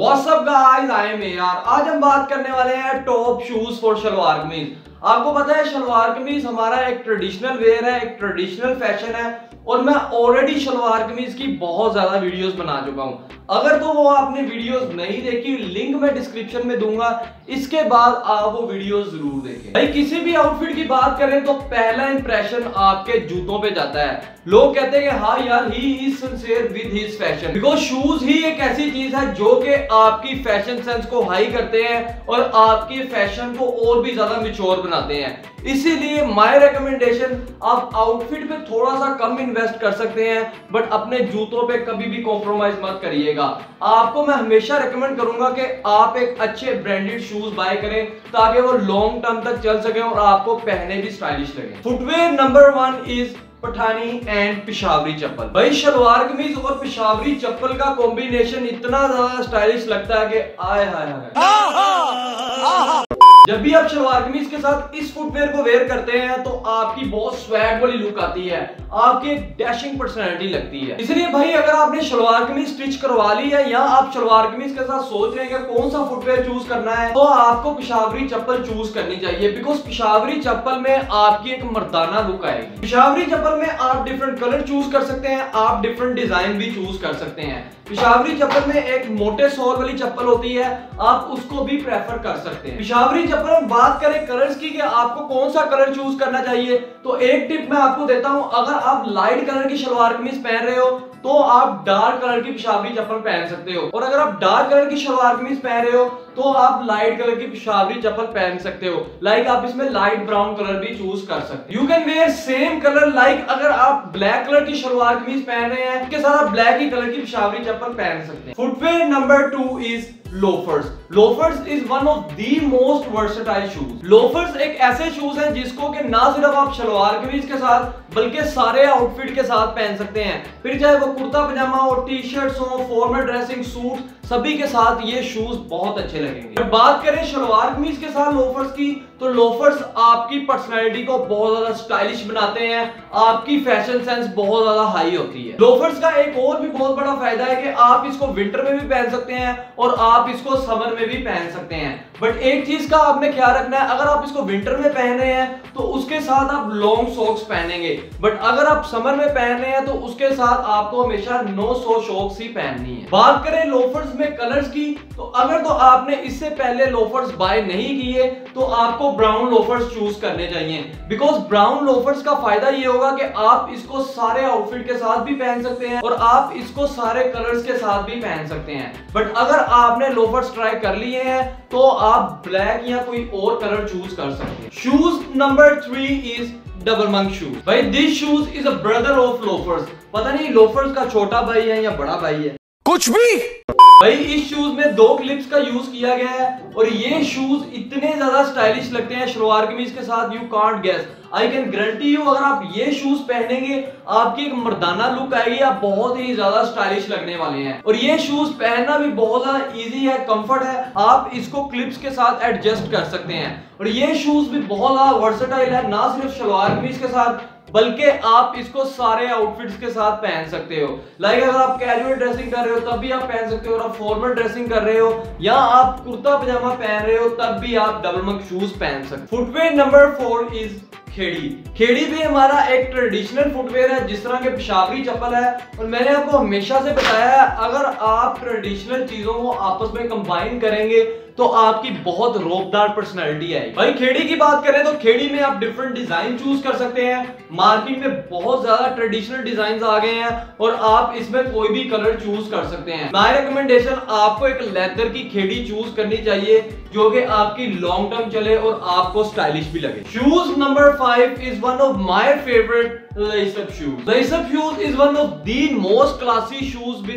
What's up guys? Guys I am यार। आज हम बात करने वाले हैं टॉप शूज़ फॉर शलवार कमीज। आपको पता है शलवार कमीज हमारा एक ट्रेडिशनल वेयर है, एक ट्रेडिशनल फ़ैशन है, और मैं ऑलरेडी शलवार कमीज की बहुत ज़्यादा वीडियोस बना चुका हूँ। अगर तो वो आपने वीडियोस नहीं देखी लिंक मैं डिस्क्रिप्शन में दूँगा। इसके बाद आप वो वीडियोस ज़रूर देखें। भाई, किसी भी आउटफिट की बात करें तो पहला इंप्रेशन आपके जूतों पे जाता है। लोग कहते हैं हाँ यार he is sincere with his fashion because shoes ही एक ऐसी चीज़ है जो कि आपकी फ़ैशन सेंस को हाई करते हैं और आपके फ़ैशन को और भी ज़्यादा मिच्योर बनाते हैं। इसीलिए माय रिकमेंडेशन आप आउटफिट पे थोड़ा सा कम इन्वेस्ट कर सकते हैं बट अपने जूतों पे कभी भी कॉम्प्रोमाइज मत करिएगा। आपको मैं हमेशा रिकमेंड करूँगा कि आप एक अच्छे ब्रांडेड शूज़ बाय करें, ताकि वो लॉन्ग टर्म तक चल सके और आपको पहने भी स्टाइलिश लगे। Footwear number one is Pathani and Peshawari chappal. भाई, शलवार कमीज और पिशावरी चप्पल का कॉम्बिनेशन इतना ज़्यादा स्टाइलिश लगता है कि आए हाय हाय जब भी आप शलवार कमीज के साथ इस फुटवेयर को वेयर करते हैं तो आपकी बहुत स्वैग वाली लुक आती है। आपकी डैशिंग पर्सनैलिटी लगती है। इसलिए भाई, अगर आपने शलवार कमीज स्टिच करवा ली है, या आप शलवार कमीज के साथ सोच रहे हैं कि कौन सा फुटवेयर चूज़ करना है तो आपको पिशावरी चप्पल चूज़ करनी चाहिए बिकॉज़ पिशावरी चप्पल में आपकी एक मर्दाना लुक आएगी। पिशावरी चप्पल में आप डिफरेंट कलर चूज़ कर सकते हैं, आप डिफरेंट डिज़ाइन भी चूज़ कर सकते हैं। पिशावरी चप्पल में एक मोटे सोल वाली चप्पल होती है, आप उसको भी प्रेफर कर सकते हैं। पिशावरी चप्पल में बात करें कलर्स की कि आपको कौन सा कलर चूज़ करना चाहिए तो एक टिप मैं आपको देता हूँ, अगर आप लाइट कलर की शलवार कमीज पहन रहे हो तो आप डार्क कलर की पिशाबी चप्पल पहन सकते हो। और अगर आप डार्क कलर की शलवार कमीज पहन रहे हो तो आप लाइट कलर की पिशावरी चप्पल पहन सकते हो। लाइक आप इसमें लाइट ब्राउन कलर भी चूज़ कर सकते हो। You can wear same colour like अगर आप ब्लैक कलर की शलवार कमीज पहन रहे हैं, उसके साथ आप ब्लैक ही कलर की पिशावरी चप्पल पहन सकते हैं। Footwear number two is loafers loafers is one of the most versatile shoes loafers एक ऐसे शूज़ हैं जिसको कि ना सिर्फ़ आप शलवार कमीज के साथ बल्कि सारे आउटफिट के साथ पहन सकते हैं। फिर चाहे वो कुर्ता पजामा हो टी शर्ट्स हो फॉर्मल ड्रेसिंग सूट सभी के साथ ये शूज़ बहुत अच्छे लगेंगे। बात करें शलवार कमीज के साथ लोफर्स की तो लोफर्स आपकी पर्सनैलिटी को बहुत ज़्यादा स्टाइलिश बनाते हैं। आपकी फ़ैशन सेंस बहुत ज़्यादा हाई होती है। लोफर्स का एक और भी बहुत बड़ा फ़ायदा है कि आप इसको विंटर में भी पहन सकते हैं और आप इसको समर में भी पहन सकते हैं। बट एक चीज़ का आपने ख्याल रखना है, अगर आप इसको विंटर में पहन हैं तो उसके साथ आप लॉन्ग सॉक्स पहनेंगे। बट अगर आप समर में पहन रहे हैं तो उसके साथ आपको हमेशा नो सो शॉक्स ही पहननी है। बात करें लोफर्स में कलर्स की तो अगर तो आपने इससे पहले लोफर्स बाय नहीं किए तो आपको ब्राउन लोफर्स चूज़ करने चाहिए। बिकॉज़ ब्राउन लोफर्स का फ़ायदा ये होगा कि आप इसको सारे आउटफिट के साथ भी पहन सकते हैं और आप इसको सारे कलर्स के साथ भी पहन सकते हैं। बट अगर आपने लोफर्स ट्राई कर लिए हैं तो आप ब्लैक या कोई और कलर चूज़ कर सकते हैं। Shoes number three is double monk shoes भाई this shoes is a brother of loafers पता नहीं लोफर्स का छोटा भाई है या बड़ा भाई है? कुछ भी। भाई, इस शूज़ में दो क्लिप्स का यूज़ किया गया है और ये शूज़ इतने ज़्यादा स्टाइलिश लगते हैं शलवार कमीज के साथ you can't guess I can guarantee you अगर आप ये शूज़ पहनेंगे, आपकी एक मर्दाना लुक आएगी, आप बहुत ही ज़्यादा स्टाइलिश लगने वाले हैं। और ये शूज़ पहनना भी बहुत ज़्यादा इजी है कंफर्ट है। आप इसको क्लिप्स के साथ एडजस्ट कर सकते हैं। और ये शूज़ भी बहुत ज़्यादा वर्सेटाइल है, ना सिर्फ़ शलवार कमीज के साथ बल्कि आप इसको सारे आउटफिट्स के साथ पहन सकते हो। लाइक अगर आप कैजुअल ड्रेसिंग कर रहे हो, तब भी आप पहन सकते हो और आप फॉर्मल ड्रेसिंग कर रहे हो, या आप कुर्ता पजामा पहन रहे हो, तब भी आप डबल मंक शूज़ पहन सकते हो। Footwear number four is Kheri Kheri भी हमारा एक ट्रेडिशनल फुटवेयर है, जिस तरह के पिशावरी चप्पल है, और मैंने आपको हमेशा से बताया है, अगर आप ट्रेडिशनल चीज़ों को आपस में कंबाइन करेंगे तो आपकी बहुत रोबदार पर्सनैलिटी आएगी भाई, खेड़ी की बात करें तो खेड़ी में आप डिफरेंट डिज़ाइन चूज़ कर सकते हैं। मार्केट में बहुत ज़्यादा ट्रेडिशनल डिज़ाइन आ गए हैं और आप इसमें कोई भी कलर चूज़ कर सकते हैं। माई रिकमेंडेशन आपको एक लेदर की खेड़ी चूज़ करनी चाहिए, जो कि आपकी लॉन्ग टर्म चले और आपको स्टाइलिश भी लगे। Shoes number five is one of my favourite shoes. Lace-up shoes is one of the most classy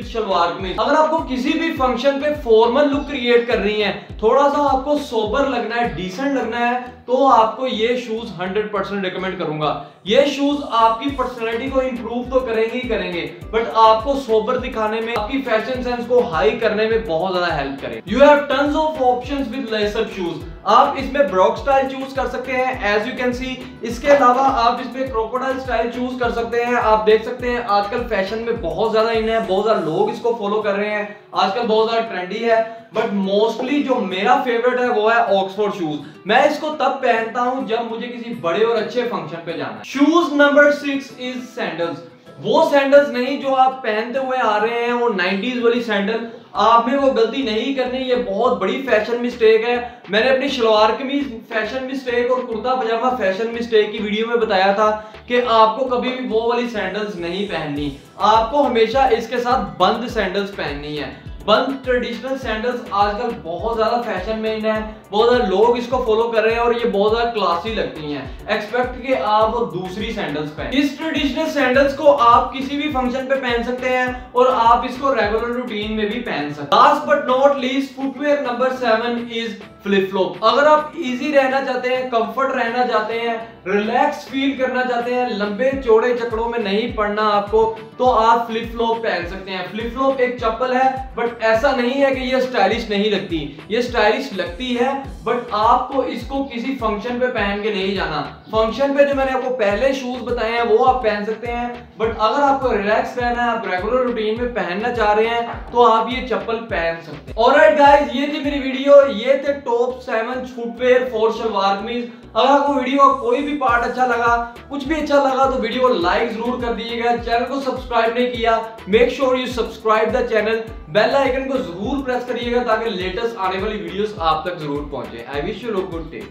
shalwar अगर आपको किसी भी फ़ंक्शन पे फॉर्मल लुक क्रिएट कर रही है थोड़ा सा आपको सोबर लगना है डिसेंट लगना है तो आपको ये शूज़ 100% रिकमेंड करूँगा। ये शूज़ आपकी पर्सनैलिटी को इंप्रूव तो करेंगे ही करेंगे बट आपको सोबर दिखाने में, आपकी फ़ैशन सेंस को हाई करने में बहुत ज़्यादा हेल्प करें you have tons of options with lace up shoes आप इसमें ब्रॉक स्टाइल चूज़ कर सकते हैं एज यू कैन सी इसके अलावा आप इसमें क्रोकोडाइल स्टाइल चूज़ कर सकते हैं। आप देख सकते हैं, आजकल फ़ैशन में बहुत ज़्यादा इन है, बहुत ज़्यादा लोग इसको फॉलो कर रहे हैं। आजकल बहुत ज़्यादा ट्रेंडी है बट मोस्टली जो मेरा फेवरेट है, वो है ऑक्सफोर्ड शूज़ मैं इसको तब पहनता हूँ जब मुझे किसी बड़े और अच्छे फ़ंक्शन पे जाना है। Shoes number six is sandals वो सैंडल्स नहीं जो आप पहनते हुए आ रहे हैं, वो 90s वाली सैंडल आप में वो गलती नहीं करनी, ये बहुत बड़ी फ़ैशन मिस्टेक है। मैंने अपनी शलवार कमीज फ़ैशन मिस्टेक और कुर्ता पजामा फ़ैशन मिस्टेक की वीडियो में बताया था। कि आपको कभी भी वो वाली सैंडल्स नहीं पहननी। आपको हमेशा इसके साथ बंद सैंडल्स पहननी है। बंद ट्रेडिशनल सैंडल्स आजकल बहुत ज़्यादा फ़ैशन में है, बहुत ज़्यादा लोग इसको फॉलो कर रहे हैं और ये बहुत ज़्यादा क्लासी लगती हैं। एक्सपेक्ट कि आप दूसरी सैंडल्स पहन। इस ट्रेडिशनल सैंडल्स को आप किसी भी फ़ंक्शन पे पहन सकते हैं और आप इसको रेगुलर रूटीन में भी पहन सकते हैं। Last but not least footwear number seven is flip flop अगर आप इजी रहना चाहते हैं कंफर्ट रहना चाहते हैं रिलैक्स फील करना चाहते हैं लंबे चौड़े चक्रों में नहीं पड़ना आपको तो आप फ्लिप फ्लॉप पहन सकते हैं। फ्लिप फ्लॉप एक चप्पल है बट ऐसा नहीं है कि ये स्टाइलिश नहीं लगती। ये स्टाइलिश लगती है बट आपको इसको किसी फ़ंक्शन पे पहन के नहीं जाना। फ़ंक्शन पे जो मैंने आपको पहले शूज़ बताए हैं, वो आप पहन सकते हैं। बट अगर आपको रिलैक्स पहनना है, आप रेगुलर रूटीन में पहनना चाह रहे हैं तो आप ये चप्पल पहन सकते हैं। ऑलराइट गाइस ये थी मेरी वीडियो ये थे top seven footwear for shalwar kameez अगर आपको वीडियो का कोई भी पार्ट अच्छा लगा, कुछ भी अच्छा लगा तो वीडियो को लाइक ज़रूर कर दीजिएगा। चैनल को सब्सक्राइब नहीं किया make sure you subscribe the channel bell icon को ज़रूर प्रेस करिएगा, ताकि लेटेस्ट आने वाली वीडियोस आप तक ज़रूर पहुँचे। I wish you look good day